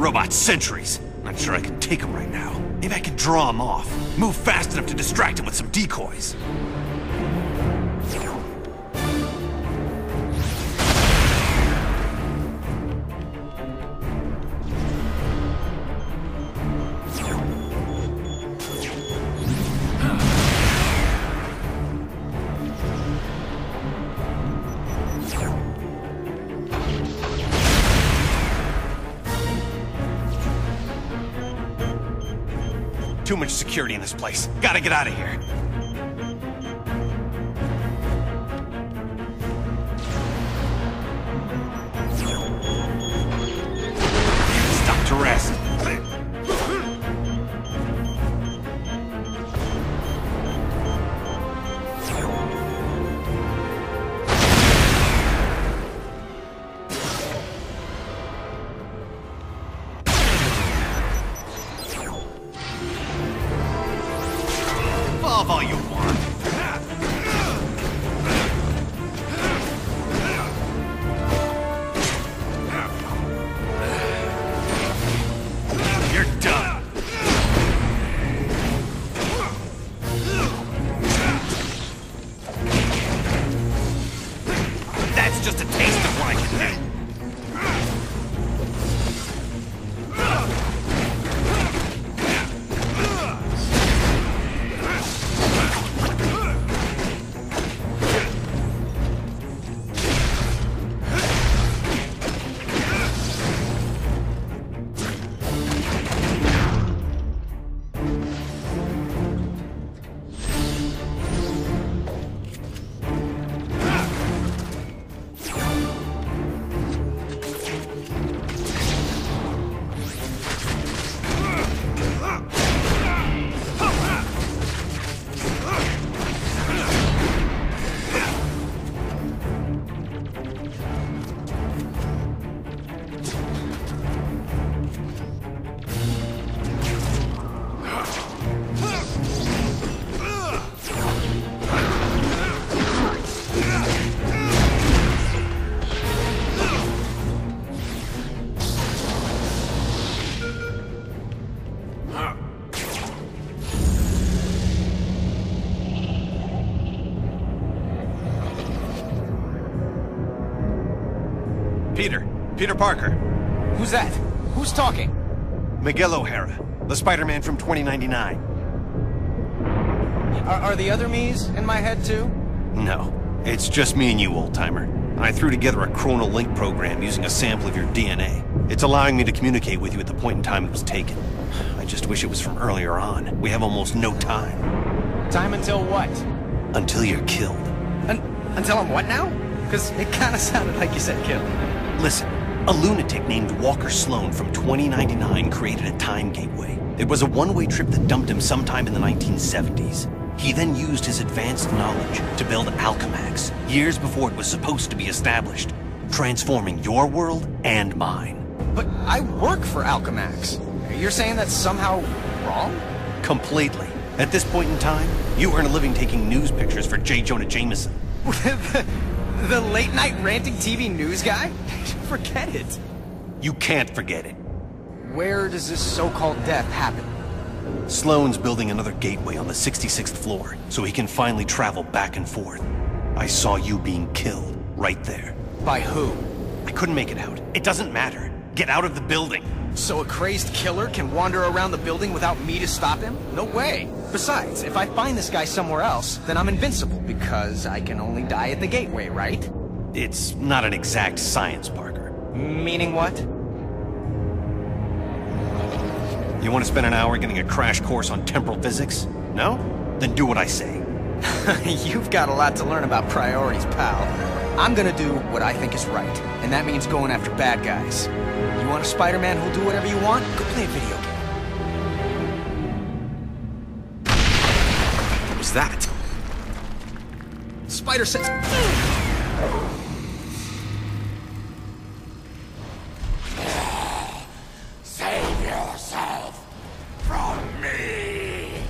Robot sentries. Not sure I can take them right now. Maybe I can draw them off. Move fast enough to distract them with some decoys. Too much security in this place. Gotta get out of here. Peter. Parker. Who's that? Who's talking? Miguel O'Hara. The Spider-Man from 2099. Are, are the other me's in my head too? No. It's just me and you, old-timer. I threw together a chronal link program using a sample of your DNA. It's allowing me to communicate with you at the point in time it was taken. I just wish it was from earlier on. We have almost no time. Time until what? Until you're killed. Un- until I'm what now? Because it kind of sounded like you said kill. Listen, a lunatic named Walker Sloan from 2099 created a time gateway. It was a one-way trip that dumped him sometime in the 1970s. He then used his advanced knowledge to build Alchemax, years before it was supposed to be established, transforming your world and mine. But I work for Alchemax. You're saying that's somehow wrong? Completely. At this point in time, you earn a living taking news pictures for J. Jonah Jameson. the, late night ranting TV news guy? Forget it. You can't forget it. Where does this so-called death happen? Sloan's building another gateway on the 66th floor, so he can finally travel back and forth. I saw you being killed, right there. By who? I couldn't make it out. It doesn't matter. Get out of the building. So a crazed killer can wander around the building without me to stop him? No way. Besides, if I find this guy somewhere else, then I'm invincible, because I can only die at the gateway, right? It's not an exact science, Parker. Meaning what? You want to spend an hour getting a crash course on temporal physics? No? Then do what I say. You've got a lot to learn about priorities, pal. I'm gonna do what I think is right, and that means going after bad guys. You want a Spider-Man who'll do whatever you want? Go play a video game. What that? Spider sense. Save yourself from me.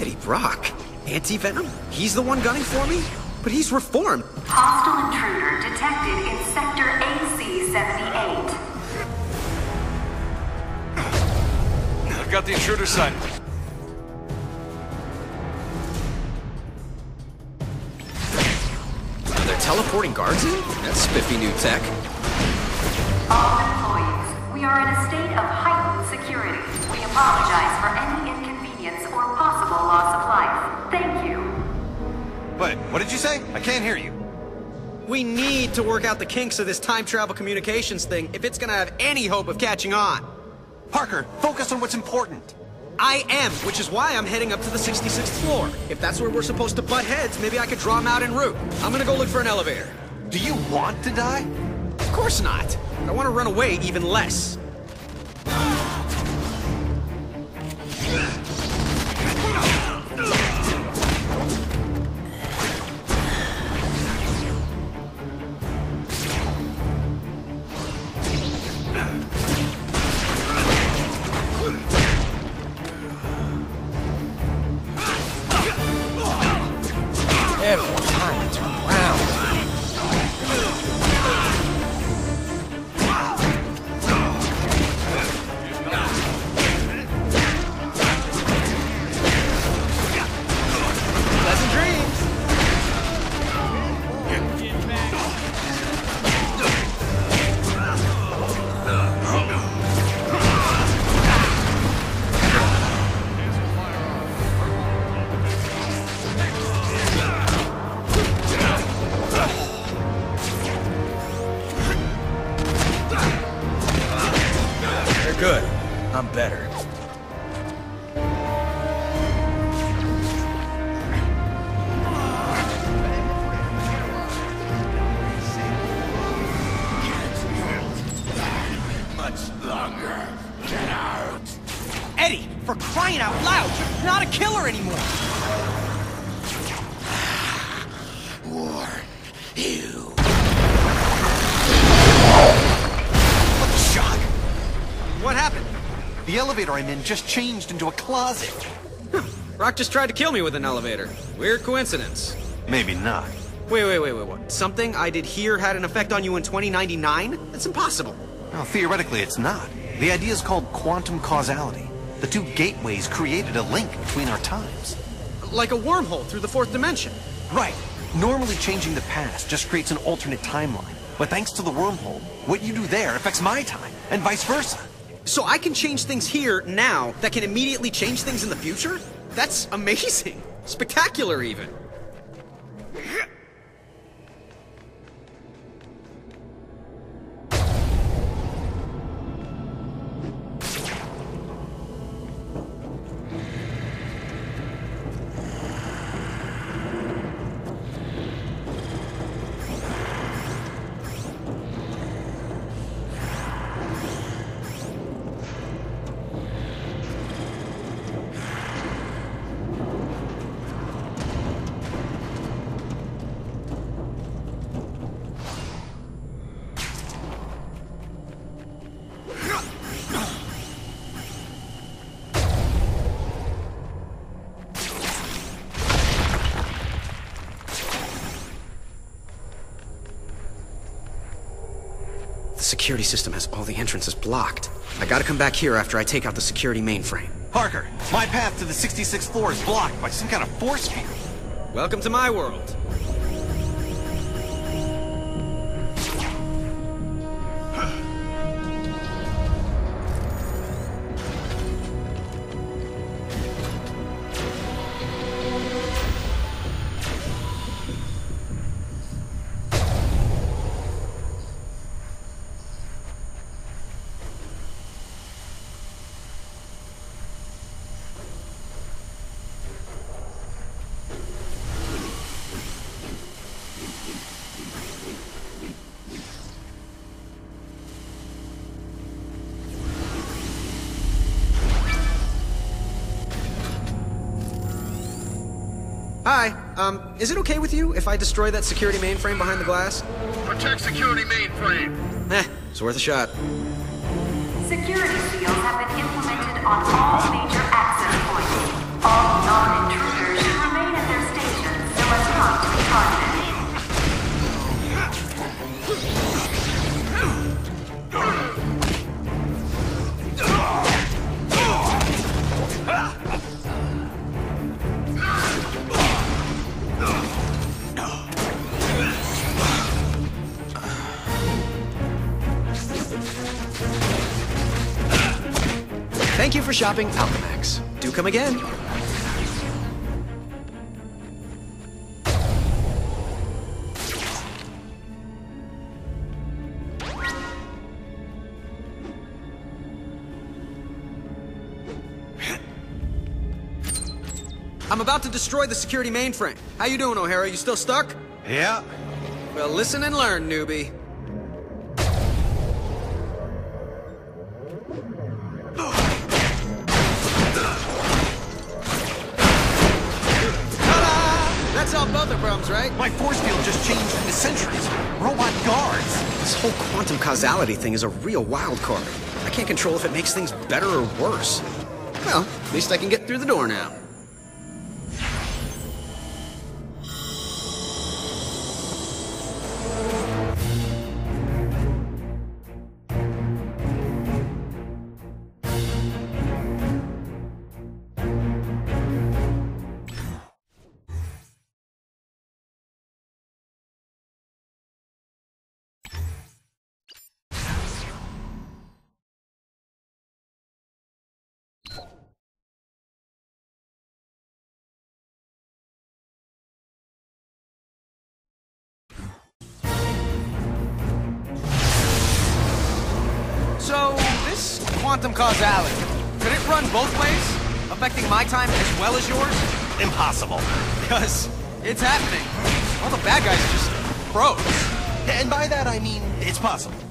Eddie Brock? Anti-Venom? He's the one gunning for me? But he's reformed. Hostile intruder detected in Sector AC-78. I've got the intruder sighted. Teleporting guards in? That's spiffy new tech. All employees, we are in a state of heightened security. We apologize for any inconvenience or possible loss of life. Thank you. Wait, what did you say? I can't hear you. We need to work out the kinks of this time travel communications thing if it's gonna have any hope of catching on. Parker, focus on what's important. I am, which is why I'm heading up to the 66th floor. If that's where we're supposed to butt heads, maybe I could draw them out en route. I'm gonna go look for an elevator. Do you want to die? Of course not. I want to run away even less. Crying out loud, you're not a killer anymore. Warn you. What the shock? What happened? The elevator I'm in just changed into a closet. Rock just tried to kill me with an elevator. Weird coincidence. Maybe not. Wait, wait, wait, wait, what? Something I did here had an effect on you in 2099? That's impossible. Well, theoretically, it's not. The idea is called quantum causality. The two gateways created a link between our times. Like a wormhole through the fourth dimension. Right. Normally, changing the past just creates an alternate timeline. But thanks to the wormhole, what you do there affects my time, and vice versa. So I can change things here now that can immediately change things in the future? That's amazing. Spectacular, even. The security system has all the entrances blocked. I gotta come back here after I take out the security mainframe. Parker, my path to the 66th floor is blocked by some kind of force field. Welcome to my world. Um, is it okay with you if I destroy that security mainframe behind the glass? Protect security mainframe. Eh, it's worth a shot. Security seals have been implemented on all major access points. All non-intruders shopping Alchemax. Do come again. I'm about to destroy the security mainframe. How you doing, O'Hara? You still stuck? Yeah. Well, listen and learn, newbie. Causality thing is a real wild card. I can't control if it makes things better or worse. Well, at least I can get through the door now. So, this quantum causality, could it run both ways? Affecting my time as well as yours? Impossible. Because it's happening. All the bad guys are just pros. And by that I mean it's possible.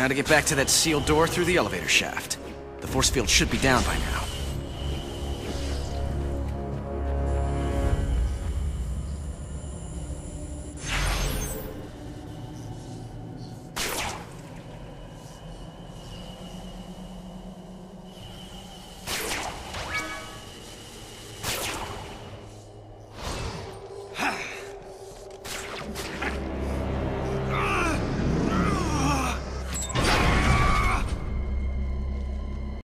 Now to get back to that sealed door through the elevator shaft. The force field should be down by now.